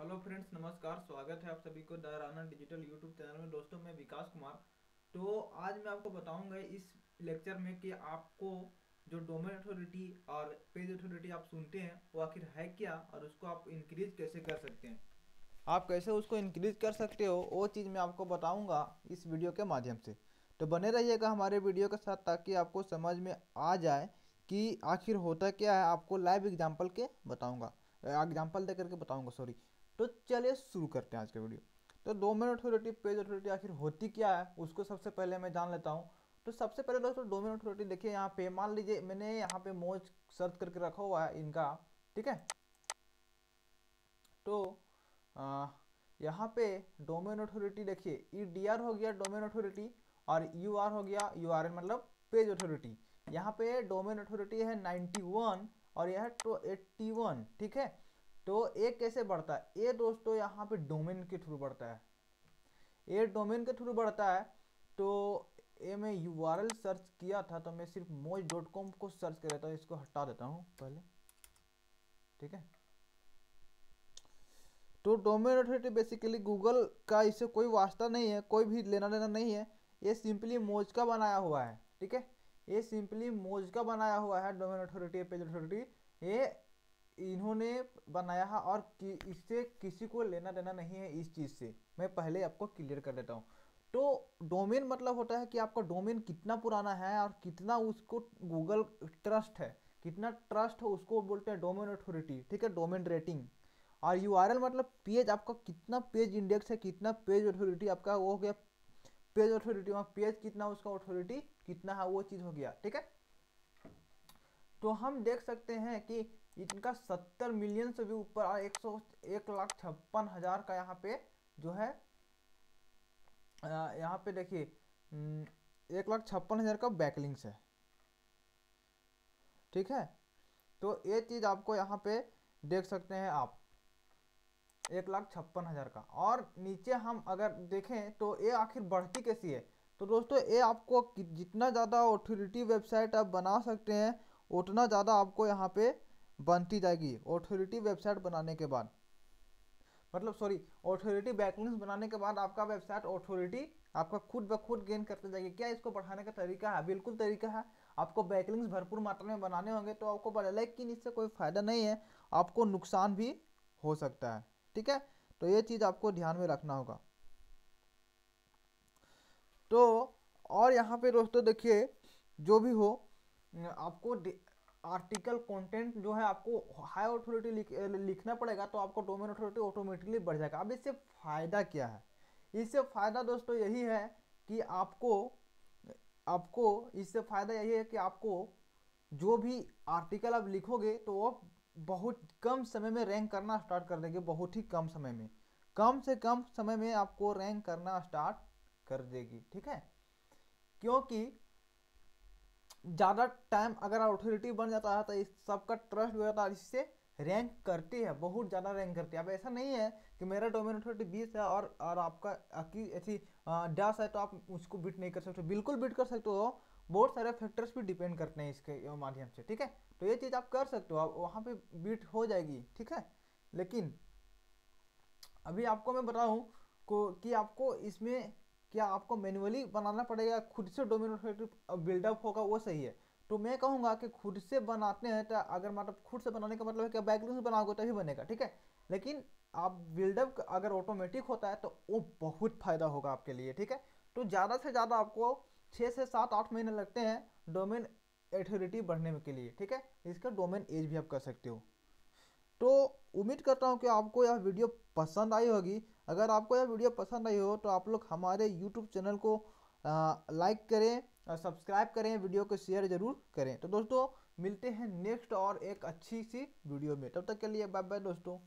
Hello friends, नमस्कार, स्वागत है आप सभी को द डिजिटल यूट्यूब चैनल में। दोस्तों, मैं विकास कुमार। तो आज मैं आपको बताऊँगा इस लेक्चर में कि आपको जो डोमेन अथॉरिटी और पेज अथॉरिटी आप सुनते हैं, वो आखिर है क्या और उसको आप इंक्रीज कैसे कर सकते हैं? आप कैसे उसको इंक्रीज कर सकते हो, वो चीज़ मैं आपको बताऊँगा इस वीडियो के माध्यम से। तो बने रहिएगा हमारे वीडियो के साथ ताकि आपको समझ में आ जाए कि आखिर होता क्या है। आपको लाइव एग्ज़ाम्पल के बताऊँगा। एग्ज़ाम्पल दे करके बताऊँगा सॉरी तो चलिए शुरू करते हैं आज का वीडियो। तो डोमेन अथॉरिटी पेज अथॉरिटी आखिर होती क्या है, उसको सबसे पहले मैं जान लेता हूँ। तो सबसे पहले दोस्तों डोमेन अथॉरिटी देखिए यहाँ पे, मान लीजिए मैंने यहाँ पे मोज सर्च करके रखा हुआ है इनका, ठीक है? तो यहाँ पे डोमेन अथॉरिटी देखिए ई डी आर हो गया डोमेन अथॉरिटी और यू आर हो गया यू आर मतलब पेज अथॉरिटी यहाँ पे डोमेन अथॉरिटी है 91 और यह है तो 81 ठीक है? तो ए कैसे बढ़ता है? ए दोस्तों, यहाँ पे डोमेन के थ्रू बढ़ता है। ए डोमेन के थ्रू बढ़ता है तो ए में यू सर्च किया था तो मैं सिर्फ़ मोज डॉट कॉम को सर्च कर रहा था इसको हटा देता हूँ पहले। ठीक है? तो डोमेन अथॉरिटी बेसिकली गूगल का इससे कोई वास्ता नहीं है, कोई भी लेना देना नहीं है। ये सिंपली मोज का बनाया हुआ है, ठीक है? ये सिंपली मोज का बनाया हुआ है डोमेन अथॉरिटी पेज अथॉरिटी ये इन्होंने बनाया है और कि इससे किसी को लेना देना नहीं है इस चीज़ से। मैं पहले आपको क्लियर कर देता हूँ। तो डोमेन मतलब होता है कि आपका डोमेन कितना पुराना है और कितना उसको गूगल ट्रस्ट है। कितना ट्रस्ट है उसको बोलते हैं डोमेन अथॉरिटी ठीक है? डोमेन रेटिंग और यूआरएल मतलब पेज आपका कितना पेज इंडेक्स है, कितना पेज अथॉरिटी आपका वो हो गया। पेज अथॉरिटी वहाँ पेज कितना उसका अथॉरिटी कितना है, वो चीज़ हो गया, ठीक है? तो हम देख सकते हैं कि इनका सत्तर मिलियन से भी ऊपर एक सौ, एक लाख छप्पन हज़ार का यहाँ पे जो है यहाँ पे देखिए एक लाख छप्पन हज़ार का बैकलिंग्स है। ठीक है? तो ये चीज़ आपको यहाँ पे देख सकते हैं आप, एक लाख छप्पन हज़ार का। और नीचे हम अगर देखें तो ये आखिर बढ़ती कैसी है? तो दोस्तों, ये आपको जितना ज़्यादा ऑथोरिटी वेबसाइट आप बना सकते हैं, उतना ज़्यादा आपको यहाँ पे बनती जाएगी। ऑथोरिटी वेबसाइट बनाने के बाद। मतलब सॉरी ऑथोरिटी बैकलिंग्स बनाने के बाद आपका वेबसाइट ऑथोरिटी आपका खुद ब खुद गेन करते जाएगी। क्या इसको बढ़ाने का तरीका है? बिल्कुल तरीका है। आपको बैकलिंग्स भरपूर मात्रा में बनाने होंगे तो आपको बढ़े लेकिन इससे कोई फ़ायदा नहीं है। आपको नुकसान भी हो सकता है। ठीक है? तो ये चीज़ आपको ध्यान में रखना होगा। तो और यहाँ पे दोस्तों देखिए, जो भी हो, आपको आर्टिकल कंटेंट जो है आपको हाई अथॉरिटी लिख, लिखना पड़ेगा तो आपको डोमेन अथॉरिटी ऑटोमेटिकली बढ़ जाएगा। अब इससे फ़ायदा क्या है? इससे फ़ायदा दोस्तों यही है कि आपको आपको इससे फ़ायदा यही है कि आपको जो भी आर्टिकल आप लिखोगे तो वो बहुत कम समय में रैंक करना स्टार्ट कर देंगे बहुत ही कम समय में। कम से कम समय में आपको रैंक करना स्टार्ट कर देगी ठीक है? क्योंकि ज़्यादा टाइम अगर अथॉरिटी बन जाता है तो इस सबका ट्रस्ट हो जाता है इससे रैंक करती है, बहुत ज़्यादा रैंक करती है। अब ऐसा नहीं है कि मेरा डोमेन अथॉरिटी बीस है और और आपका ऐसी दस है तो आप उसको बीट नहीं कर सकते। बिल्कुल बीट कर सकते हो, बहुत सारे फैक्टर्स भी डिपेंड करते हैं इसके माध्यम से, ठीक है? तो ये चीज़ आप कर सकते हो आप वहाँ पे बीट हो जाएगी, ठीक है? लेकिन, अभी आपको मैं बताऊँ को, कि आपको इसमें क्या आपको मैनुअली बनाना पड़ेगा? खुद से डोमेन अथॉरिटी बिल्डअप होगा, वो सही है। तो मैं कहूँगा कि खुद से बनाते हैं तो अगर मतलब खुद से बनाने का मतलब है कि बैकलिंग बनाओगे तभी बनेगा, ठीक है? लेकिन आप बिल्डअप अगर ऑटोमेटिक होता है तो वो बहुत फ़ायदा होगा आपके लिए, ठीक है? तो ज़्यादा से ज़्यादा आपको छः से सात, आठ महीने लगते हैं डोमेन एथोरिटी बढ़ने के लिए, ठीक है? इसका डोमेन एज भी आप कर सकते हो। तो उम्मीद करता हूँ कि आपको यह वीडियो पसंद आई होगी। अगर आपको यह वीडियो पसंद आई हो तो आप लोग हमारे यूट्यूब चैनल को लाइक करें और सब्सक्राइब करें, वीडियो को शेयर ज़रूर करें। तो दोस्तों, मिलते हैं नेक्स्ट और एक अच्छी सी वीडियो में। तब तक के लिए बाय बाय दोस्तों।